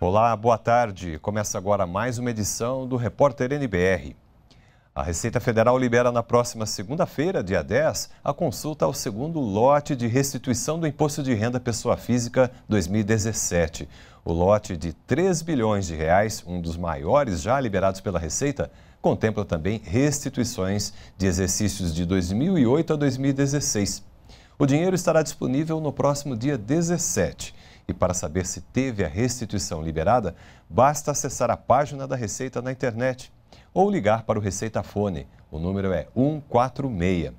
Olá, boa tarde. Começa agora mais uma edição do Repórter NBR. A Receita Federal libera na próxima segunda-feira, dia 10, a consulta ao segundo lote de restituição do Imposto de Renda Pessoa Física 2017. O lote de 3 bilhões de reais, um dos maiores já liberados pela Receita, contempla também restituições de exercícios de 2008 a 2016. O dinheiro estará disponível no próximo dia 17. E para saber se teve a restituição liberada, basta acessar a página da Receita na internet ou ligar para o Receita Fone. O número é 146.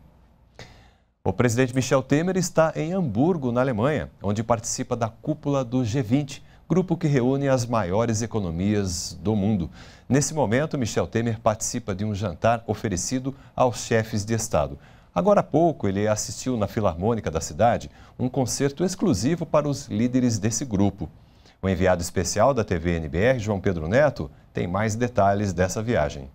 O presidente Michel Temer está em Hamburgo, na Alemanha, onde participa da cúpula do G20, grupo que reúne as maiores economias do mundo. Nesse momento, Michel Temer participa de um jantar oferecido aos chefes de Estado. Agora há pouco, ele assistiu na Filarmônica da cidade um concerto exclusivo para os líderes desse grupo. O enviado especial da TV NBR, João Pedro Neto, tem mais detalhes dessa viagem.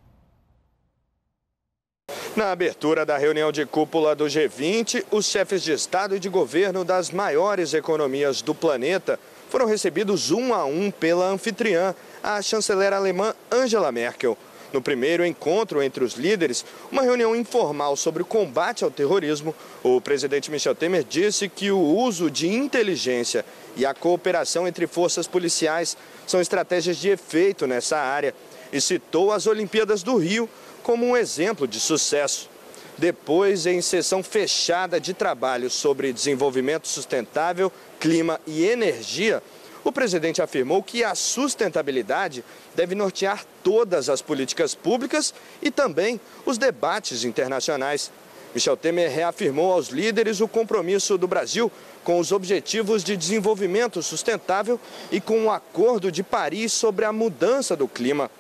Na abertura da reunião de cúpula do G20, os chefes de Estado e de governo das maiores economias do planeta foram recebidos um a um pela anfitriã, a chanceler alemã Angela Merkel. No primeiro encontro entre os líderes, uma reunião informal sobre o combate ao terrorismo, o presidente Michel Temer disse que o uso de inteligência e a cooperação entre forças policiais são estratégias de efeito nessa área e citou as Olimpíadas do Rio como um exemplo de sucesso. Depois, em sessão fechada de trabalho sobre desenvolvimento sustentável, clima e energia, o presidente afirmou que a sustentabilidade deve nortear todas as políticas públicas e também os debates internacionais. Michel Temer reafirmou aos líderes o compromisso do Brasil com os Objetivos de Desenvolvimento Sustentável e com o Acordo de Paris sobre a mudança do clima.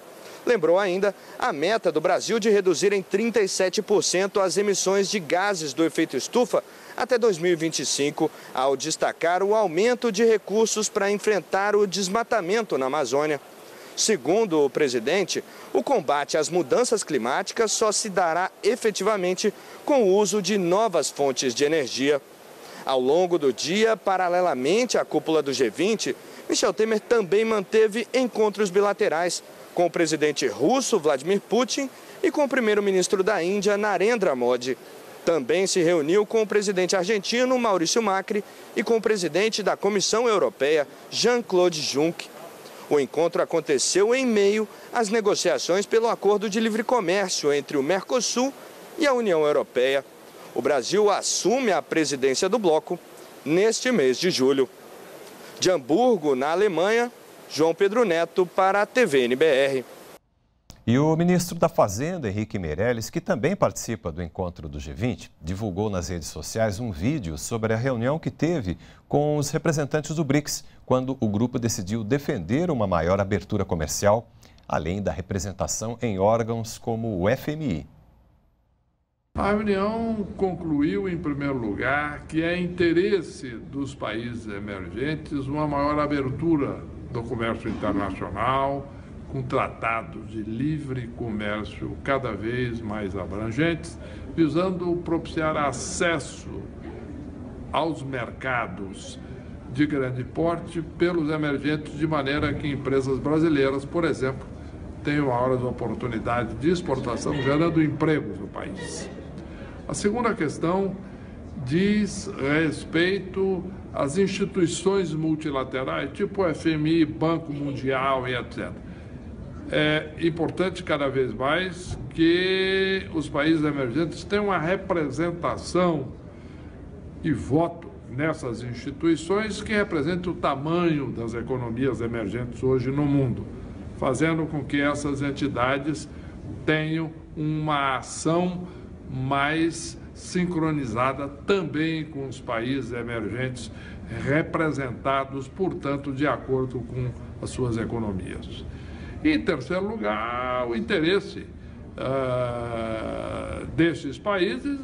Lembrou ainda a meta do Brasil de reduzir em 37% as emissões de gases do efeito estufa até 2025, ao destacar o aumento de recursos para enfrentar o desmatamento na Amazônia. Segundo o presidente, o combate às mudanças climáticas só se dará efetivamente com o uso de novas fontes de energia. Ao longo do dia, paralelamente à cúpula do G20, Michel Temer também manteve encontros bilaterais com o presidente russo Vladimir Putin e com o primeiro-ministro da Índia Narendra Modi. Também se reuniu com o presidente argentino Maurício Macri e com o presidente da Comissão Europeia Jean-Claude Juncker. O encontro aconteceu em meio às negociações pelo acordo de livre comércio entre o Mercosul e a União Europeia. O Brasil assume a presidência do bloco neste mês de julho. De Hamburgo, na Alemanha, João Pedro Neto para a TV NBR. E o ministro da Fazenda, Henrique Meirelles, que também participa do encontro do G20, divulgou nas redes sociais um vídeo sobre a reunião que teve com os representantes do BRICS, quando o grupo decidiu defender uma maior abertura comercial, além da representação em órgãos como o FMI. A reunião concluiu, em primeiro lugar, que é interesse dos países emergentes uma maior abertura do comércio internacional com tratados de livre comércio cada vez mais abrangentes, visando propiciar acesso aos mercados de grande porte pelos emergentes, de maneira que empresas brasileiras, por exemplo, tenham maiores oportunidades de exportação, gerando empregos no país. A segunda questão diz respeito às instituições multilaterais, tipo o FMI, Banco Mundial e etc é importante cada vez mais que os países emergentes tenham uma representação e voto nessas instituições que represente o tamanho das economias emergentes hoje no mundo, fazendo com que essas entidades tenham uma ação mais sincronizada também com os países emergentes representados, portanto, de acordo com as suas economias. E, em terceiro lugar, o interesse uh, desses países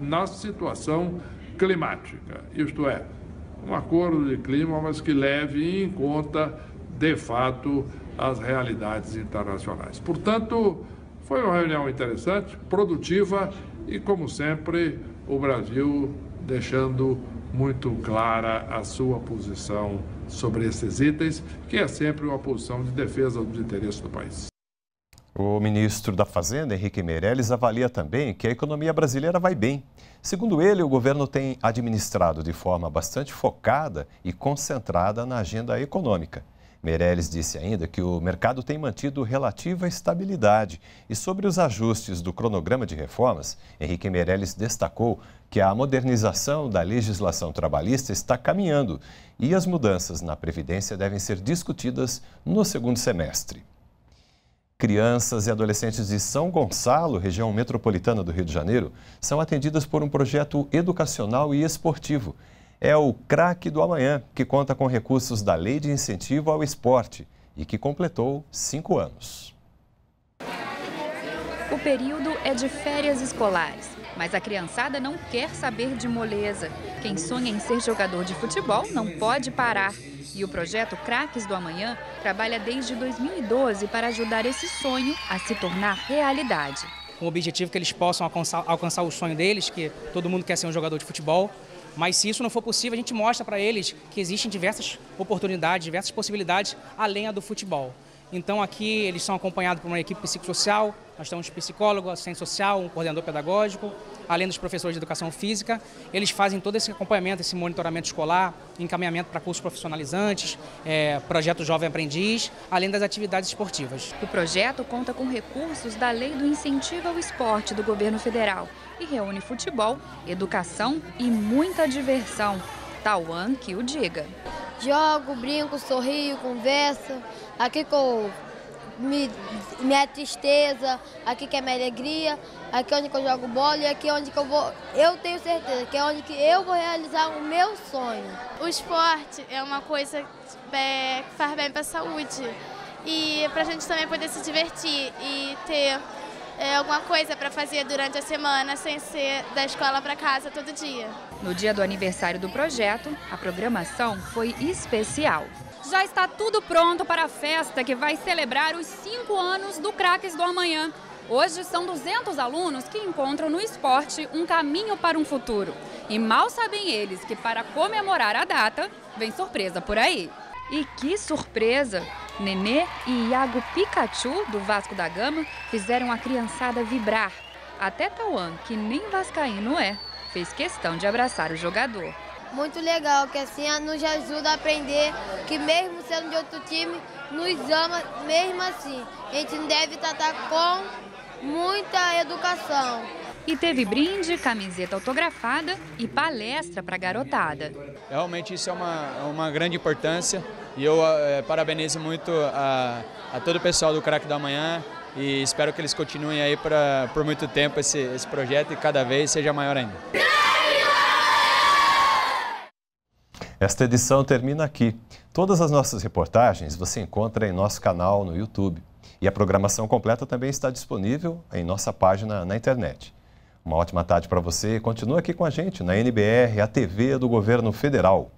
na situação climática, isto é, um acordo de clima, mas que leve em conta, de fato, as realidades internacionais. Portanto, foi uma reunião interessante, produtiva e, como sempre, o Brasil deixando muito clara a sua posição sobre esses itens, que é sempre uma posição de defesa dos interesses do país. O ministro da Fazenda, Henrique Meirelles, avalia também que a economia brasileira vai bem. Segundo ele, o governo tem administrado de forma bastante focada e concentrada na agenda econômica. Meirelles disse ainda que o mercado tem mantido relativa estabilidade e sobre os ajustes do cronograma de reformas, Henrique Meirelles destacou que a modernização da legislação trabalhista está caminhando e as mudanças na Previdência devem ser discutidas no segundo semestre. Crianças e adolescentes de São Gonçalo, região metropolitana do Rio de Janeiro, são atendidas por um projeto educacional e esportivo é o Craque do Amanhã, que conta com recursos da Lei de Incentivo ao Esporte e que completou cinco anos. O período é de férias escolares, mas a criançada não quer saber de moleza. Quem sonha em ser jogador de futebol não pode parar. E o projeto Craques do Amanhã trabalha desde 2012 para ajudar esse sonho a se tornar realidade. Com o objetivo que eles possam alcançar, alcançar o sonho deles, que todo mundo quer ser um jogador de futebol, mas se isso não for possível, a gente mostra para eles que existem diversas oportunidades, diversas possibilidades além do futebol. Então aqui eles são acompanhados por uma equipe psicossocial, nós temos psicólogo, assistente social, um coordenador pedagógico, além dos professores de educação física. Eles fazem todo esse acompanhamento, esse monitoramento escolar, encaminhamento para cursos profissionalizantes, é, projeto Jovem Aprendiz, além das atividades esportivas. O projeto conta com recursos da Lei do Incentivo ao Esporte do Governo Federal e reúne futebol, educação e muita diversão. Tauan que o diga. Jogo, brinco, sorrio, conversa. Aqui com minha tristeza, aqui que é minha alegria, aqui é onde eu jogo bola e aqui é onde eu vou. Eu tenho certeza que é onde que eu vou realizar o meu sonho. O esporte é uma coisa é, que faz bem para a saúde e para a gente também poder se divertir e ter é, alguma coisa para fazer durante a semana, sem ser da escola para casa todo dia. No dia do aniversário do projeto, a programação foi especial. Já está tudo pronto para a festa que vai celebrar os cinco anos do Craques do Amanhã. Hoje são 200 alunos que encontram no esporte um caminho para um futuro. E mal sabem eles que para comemorar a data, vem surpresa por aí. E que surpresa! Nenê e Iago Pikachu, do Vasco da Gama, fizeram a criançada vibrar. Até Tauan, que nem vascaíno é, fez questão de abraçar o jogador. Muito legal, que assim nos ajuda a aprender que mesmo sendo de outro time, nos ama mesmo assim. A gente deve tratar com muita educação. E teve brinde, camiseta autografada e palestra para a garotada. Realmente isso é uma, uma grande importância e eu é, parabenizo muito a, a todo o pessoal do Crack da Manhã e espero que eles continuem aí pra, por muito tempo esse, esse projeto e cada vez seja maior ainda. Esta edição termina aqui. Todas as nossas reportagens você encontra em nosso canal no YouTube. E a programação completa também está disponível em nossa página na internet. Uma ótima tarde para você. Continua aqui com a gente na NBR, a TV do Governo Federal.